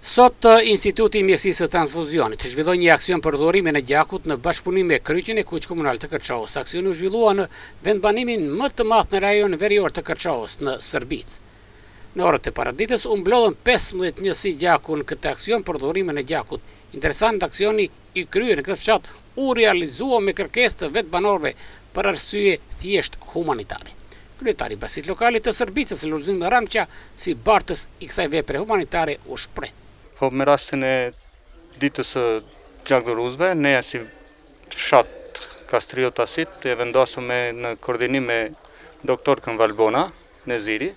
Sot Instituti i Mjekësisë së Transfuzionit zhvilloi një aksion për dhurimin e gjakut në bashkëpunim me Kryqin e Kuq Komunal të Kërçovës. Aksioni u zhvillua në vendbanimin më të madh në rajonin verior të Kërçovës, në Sërbicë. Në orët e paradites u mblodhën pesëmbëdhjetë njësi gjaku në këtë aksion për dhurimin e gjakut. Interesant aksioni i kryer në këtë fshat u realizua me kërkesë të vetë banorëve për arsye thjesht humanitare. Kryetari i Bashkësisë Lokale të Sërbicës, Lulzim Ramqa, si bartës i kësaj vepre humanitare u shpreh. Po me rastin e ditës së gjakdhuruesve, ne si fshat Kastriotasit e vendosëm në koordinim me doktorkën Valbona Neziri,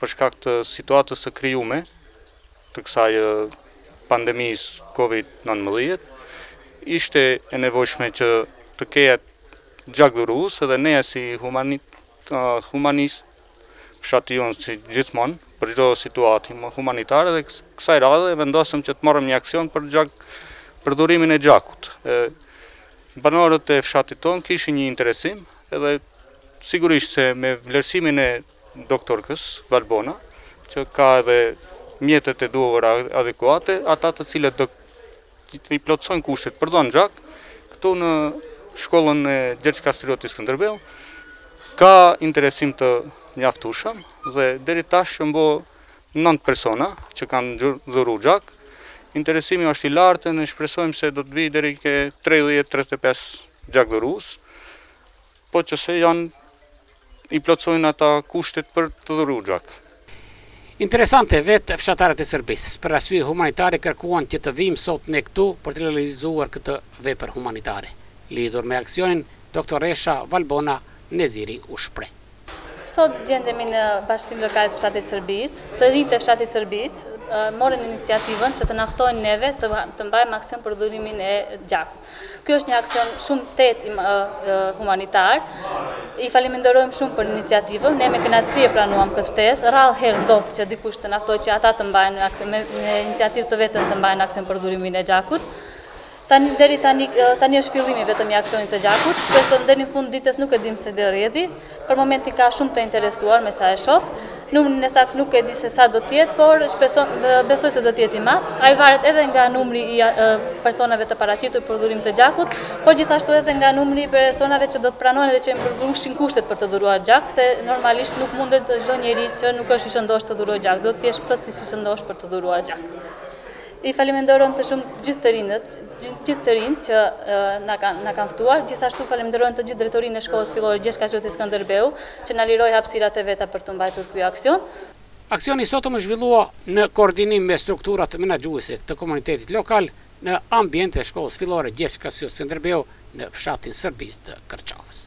Për shkak të situatës së krijume të kësaj pandemisë Covid nëntëmbëdhjetë, ishte e nevojshme që të kehet gjakdhurues dhe ne si humanist fshati jonë si gjithmonë për çdo situatë humanitare dhe kësaj radhe vendosëm që të marrim një aksion për gjak për dhurimin e gjakut. Banorët e fshatit tonë kishin një interesim edhe sigurisht se me vlerësimin e doktorkës Valbona, që ka edhe mjetet e duhura adekuate, ata të cilët do i plotësojnë kushtet për dhënë gjak, këtu në shkollën e Gjergj Kastrioti Skënderbeu, ka interesim të mjaftushëm dhe deri tash jemi mbi 9 persona që kanë dhuru gjak, interesimi është i lartë dhe shpresojmë se do të vijë deri ke 30-35 gjakdhurus, po që se janë i plotësojnë ata kushtet për të dhuru gjak. Interesante, vetë fshatarët e Sërbicës, për arsye humanitare kërkuan që të vijmë sot ne këtu për të realizuar këtë vepër humanitare. Lidhur me aksionin, doktoresha Valbona Neziri u shpreh. Sot gjendemi në Bashkësinë Lokale të fshatit Sërbicë. Të rinjtë e fshatit Sërbicë morën iniciativën që të na ftojnë neve të mbajmë aksion për dhurimin e gjakut. Ky është një aksion shumë tejet humanitar. I faleminderojmë shumë për iniciativën. Ne me kënaqësi e pranuam këtë ftesë. Rrallë herë ndodh që dikush të na ftojë që ata të mbajnë aksion me, me iniciativë të vetën të mbajnë aksion për dhurimin e gjakut. Tani deri tani tani është fillimi vetëm i aksionit të gjakut. Shpresojmë deri në fund ditës nuk e dimë si do rrjedhi. Për momentin ka shumë të interesuar me sa e shof. Numrin e saktë nuk e di se sa do të jetë, por shpresoj besoj se do të jetë i madh. Ai varet edhe nga numri i personave të paraqitur për dhurim të gjakut, por gjithashtu edhe nga numri i personave që do të pranojnë dhe që i përmbushin kushtet për të dhuruar gjak, se normalisht nuk mundet çdo njeri që nuk është i shëndoshë të dhurojë gjak, duhet të jesh plotësisht i shëndoshë për të dhuruar gjak. I falënderojmë shumë gjithë të rinjtë, gjithë të rinjtë që na kanë na kanë ftuar, gjithashtu faleminderojmë të gjithë drejtorinë e shkollës fillore Gjergj Kastrioti Skënderbeu që na liroi hapësirat e veta për t'u mbajtur ky aksion. Aksioni i sotëm u zhvillua në koordinim me strukturat menaxhuese të komunitetit lokal në ambientet e shkollës fillore Gjergj Kastrioti Skënderbeu në fshatin Sërbicë të Kërçovës.